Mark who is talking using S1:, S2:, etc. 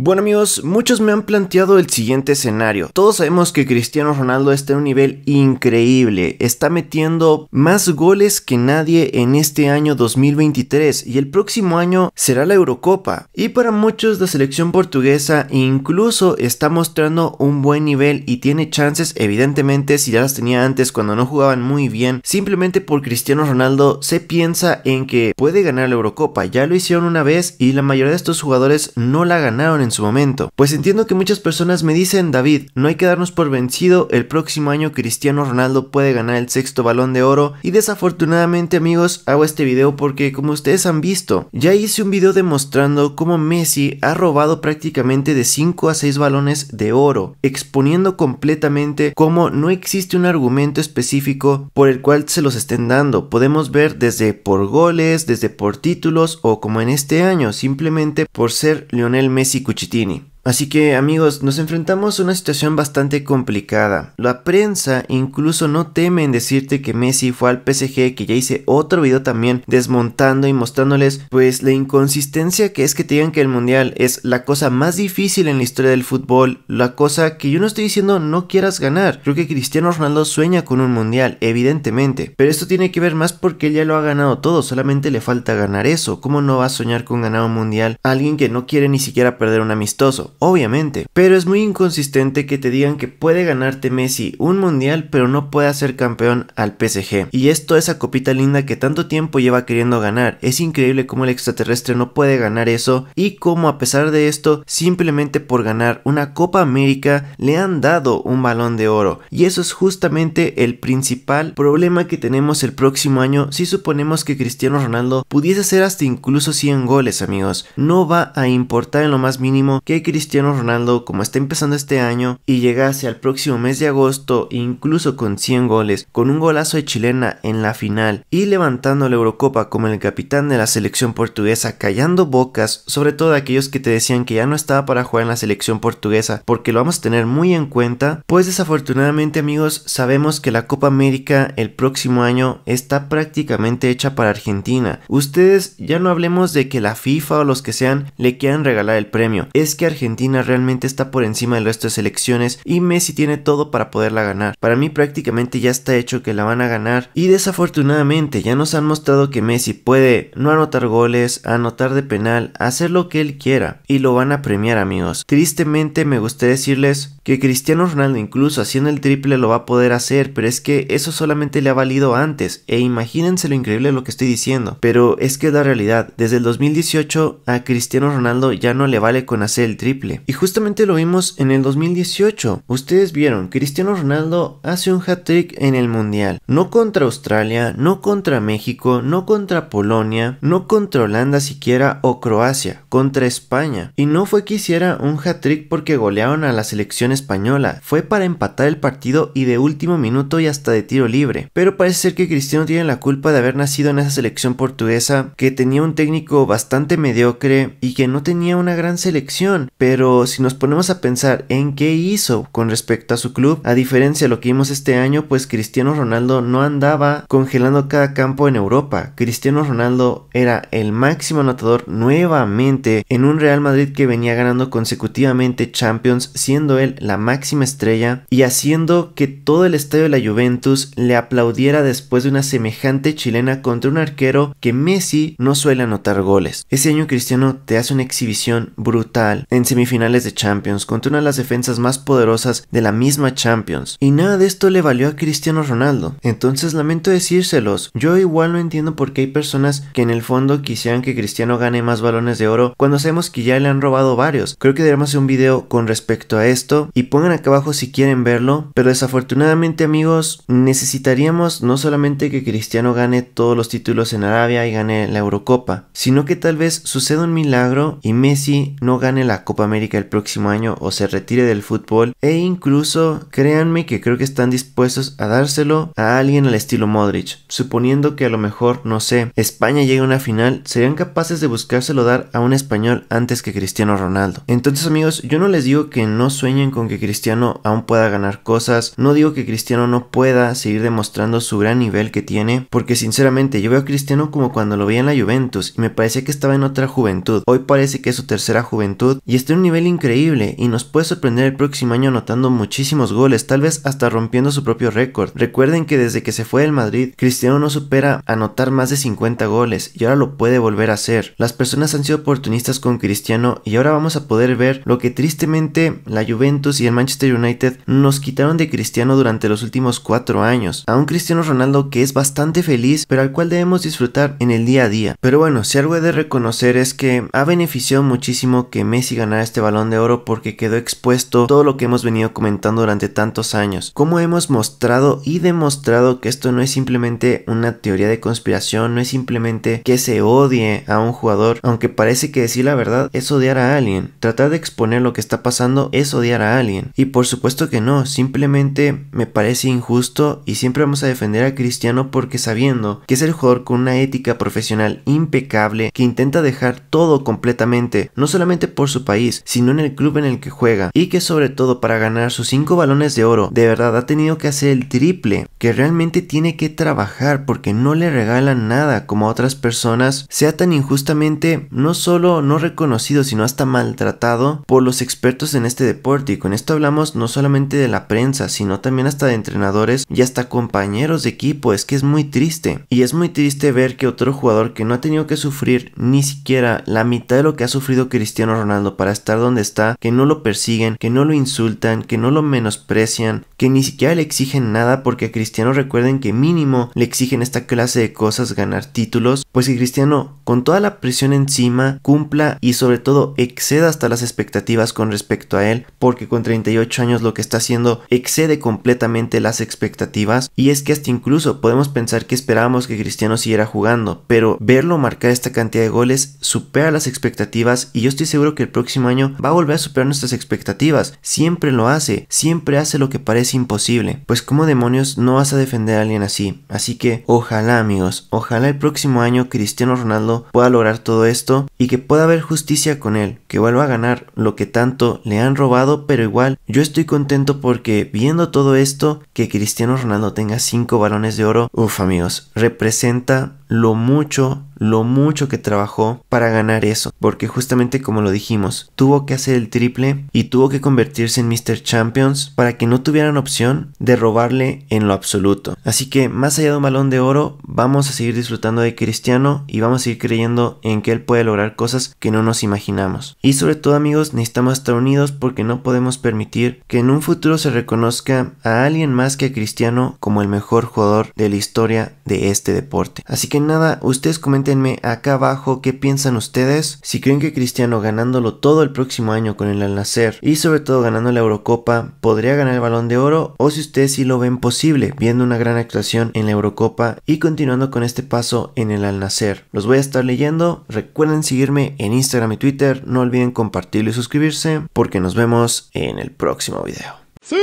S1: Bueno amigos, muchos me han planteado el siguiente escenario. Todos sabemos que Cristiano Ronaldo está en un nivel increíble, está metiendo más goles que nadie en este año 2023 y el próximo año será la Eurocopa. Y para muchos la selección portuguesa incluso está mostrando un buen nivel y tiene chances evidentemente si ya las tenía antes cuando no jugaban muy bien, simplemente por Cristiano Ronaldo se piensa en que puede ganar la Eurocopa. Ya lo hicieron una vez y la mayoría de estos jugadores no la ganaron en su momento. Pues entiendo que muchas personas me dicen, David, no hay que darnos por vencido, el próximo año Cristiano Ronaldo puede ganar el sexto balón de oro y desafortunadamente amigos hago este video porque como ustedes han visto, ya hice un video demostrando cómo Messi ha robado prácticamente de 5 a 6 balones de oro, exponiendo completamente cómo no existe un argumento específico por el cual se los estén dando. Podemos ver desde por goles, desde por títulos o como en este año, simplemente por ser Lionel Messi Pochettini Así que amigos, nos enfrentamos a una situación bastante complicada. La prensa incluso no teme en decirte que Messi fue al PSG, que ya hice otro video también desmontando y mostrándoles pues la inconsistencia que es que te digan que el mundial es la cosa más difícil en la historia del fútbol, la cosa que yo no estoy diciendo no quieras ganar. Creo que Cristiano Ronaldo sueña con un mundial, evidentemente, pero esto tiene que ver más porque él ya lo ha ganado todo, solamente le falta ganar eso. ¿Cómo no va a soñar con ganar un mundial alguien que no quiere ni siquiera perder un amistoso? Obviamente. Pero es muy inconsistente que te digan que puede ganarte Messi un mundial, pero no puede ser campeón al PSG. Y esto esa copita linda que tanto tiempo lleva queriendo ganar. Es increíble cómo el extraterrestre no puede ganar eso y cómo a pesar de esto, simplemente por ganar una Copa América, le han dado un balón de oro. Y eso es justamente el principal problema que tenemos el próximo año si suponemos que Cristiano Ronaldo pudiese hacer hasta incluso 100 goles, amigos. No va a importar en lo más mínimo que Cristiano Cristiano Ronaldo como está empezando este año y llegase al próximo mes de agosto incluso con 100 goles, con un golazo de chilena en la final y levantando la Eurocopa como el capitán de la selección portuguesa, callando bocas, sobre todo aquellos que te decían que ya no estaba para jugar en la selección portuguesa porque lo vamos a tener muy en cuenta, pues desafortunadamente amigos sabemos que la Copa América el próximo año está prácticamente hecha para Argentina. Ustedes ya no hablemos de que la FIFA o los que sean le quieran regalar el premio, es que Argentina realmente está por encima del resto de selecciones y Messi tiene todo para poderla ganar. Para mí prácticamente ya está hecho que la van a ganar y desafortunadamente ya nos han mostrado que Messi puede no anotar goles, anotar de penal, hacer lo que él quiera y lo van a premiar amigos. Tristemente me gustaría decirles que Cristiano Ronaldo incluso haciendo el triple lo va a poder hacer, pero es que eso solamente le ha valido antes e imagínense lo increíble lo que estoy diciendo, pero es que es la realidad, desde el 2018 a Cristiano Ronaldo ya no le vale con hacer el triple y justamente lo vimos en el 2018. Ustedes vieron, Cristiano Ronaldo hace un hat-trick en el Mundial. No contra Australia, no contra México, no contra Polonia, no contra Holanda siquiera o Croacia, contra España. Y no fue que hiciera un hat-trick porque golearon a la selección española, fue para empatar el partido y de último minuto y hasta de tiro libre. Pero parece ser que Cristiano tiene la culpa de haber nacido en esa selección portuguesa que tenía un técnico bastante mediocre y que no tenía una gran selección. Pero pero si nos ponemos a pensar en qué hizo con respecto a su club, a diferencia de lo que vimos este año, pues Cristiano Ronaldo no andaba congelando cada campo en Europa. Cristiano Ronaldo era el máximo anotador nuevamente en un Real Madrid que venía ganando consecutivamente Champions, siendo él la máxima estrella y haciendo que todo el estadio de la Juventus le aplaudiera después de una semejante chilena contra un arquero que Messi no suele anotar goles. Ese año Cristiano te hace una exhibición brutal en semifinales finales de Champions contra una de las defensas más poderosas de la misma Champions. Y nada de esto le valió a Cristiano Ronaldo. Entonces lamento decírselos, yo igual no entiendo por qué hay personas que en el fondo quisieran que Cristiano gane más balones de oro cuando sabemos que ya le han robado varios. Creo que deberíamos hacer un video con respecto a esto y pongan acá abajo si quieren verlo. Pero desafortunadamente amigos, necesitaríamos no solamente que Cristiano gane todos los títulos en Arabia y gane la Eurocopa, sino que tal vez suceda un milagro y Messi no gane la Copa América el próximo año o se retire del fútbol e incluso créanme que creo que están dispuestos a dárselo a alguien al estilo Modric, suponiendo que a lo mejor, no sé, España llegue a una final, serían capaces de buscárselo dar a un español antes que Cristiano Ronaldo. Entonces amigos, yo no les digo que no sueñen con que Cristiano aún pueda ganar cosas, no digo que Cristiano no pueda seguir demostrando su gran nivel que tiene, porque sinceramente yo veo a Cristiano como cuando lo veía en la Juventus y me parecía que estaba en otra juventud, hoy parece que es su tercera juventud y estoy un nivel increíble y nos puede sorprender el próximo año anotando muchísimos goles, tal vez hasta rompiendo su propio récord. Recuerden que desde que se fue del Madrid, Cristiano no supera anotar más de 50 goles y ahora lo puede volver a hacer. Las personas han sido oportunistas con Cristiano y ahora vamos a poder ver lo que tristemente la Juventus y el Manchester United nos quitaron de Cristiano durante los últimos cuatro años. A un Cristiano Ronaldo que es bastante feliz, pero al cual debemos disfrutar en el día a día. Pero bueno, si algo he de reconocer es que ha beneficiado muchísimo que Messi ganara este balón de oro porque quedó expuesto todo lo que hemos venido comentando durante tantos años. Cómo hemos mostrado y demostrado que esto no es simplemente una teoría de conspiración, no es simplemente que se odie a un jugador, aunque parece que decir la verdad es odiar a alguien. Tratar de exponer lo que está pasando es odiar a alguien. Y por supuesto que no, simplemente me parece injusto y siempre vamos a defender a Cristiano porque sabiendo que es el jugador con una ética profesional impecable que intenta dejar todo completamente, no solamente por su país, sino en el club en el que juega y que sobre todo para ganar sus 5 balones de oro de verdad ha tenido que hacer el triple, que realmente tiene que trabajar porque no le regalan nada como a otras personas, sea tan injustamente no solo no reconocido sino hasta maltratado por los expertos en este deporte. Y con esto hablamos no solamente de la prensa sino también hasta de entrenadores y hasta compañeros de equipo, es que es muy triste. Y es muy triste ver que otro jugador que no ha tenido que sufrir ni siquiera la mitad de lo que ha sufrido Cristiano Ronaldo para donde está, que no lo persiguen, que no lo insultan, que no lo menosprecian, que ni siquiera le exigen nada porque a Cristiano recuerden que mínimo le exigen esta clase de cosas ganar títulos, pues que Cristiano con toda la presión encima cumpla y sobre todo exceda hasta las expectativas con respecto a él, porque con 38 años lo que está haciendo excede completamente las expectativas y es que hasta incluso podemos pensar que esperábamos que Cristiano siguiera jugando, pero verlo marcar esta cantidad de goles supera las expectativas y yo estoy seguro que el próximo año va a volver a superar nuestras expectativas, siempre lo hace, siempre hace lo que parece imposible, pues como demonios no vas a defender a alguien así, así que ojalá amigos, ojalá el próximo año Cristiano Ronaldo pueda lograr todo esto y que pueda haber justicia con él, que vuelva a ganar lo que tanto le han robado, pero igual yo estoy contento porque viendo todo esto, que Cristiano Ronaldo tenga 5 balones de oro, uff amigos, representa lo mucho, lo mucho que trabajó para ganar eso, porque justamente como lo dijimos, tuvo que hacer el triple y tuvo que convertirse en Mr. Champions para que no tuvieran opción de robarle en lo absoluto. Así que más allá de un balón de oro, vamos a seguir disfrutando de Cristiano y vamos a seguir creyendo en que él puede lograr cosas que no nos imaginamos. Y sobre todo amigos, necesitamos estar unidos porque no podemos permitir que en un futuro se reconozca a alguien más que a Cristiano como el mejor jugador de la historia de este deporte. Así nada, ustedes coméntenme acá abajo qué piensan ustedes, si creen que Cristiano ganándolo todo el próximo año con el Al Nacer y sobre todo ganando la Eurocopa podría ganar el balón de oro o si ustedes sí lo ven posible viendo una gran actuación en la Eurocopa y continuando con este paso en el Al Nacer. Los voy a estar leyendo, recuerden seguirme en Instagram y Twitter, no olviden compartirlo y suscribirse porque nos vemos en el próximo video. ¡Sí!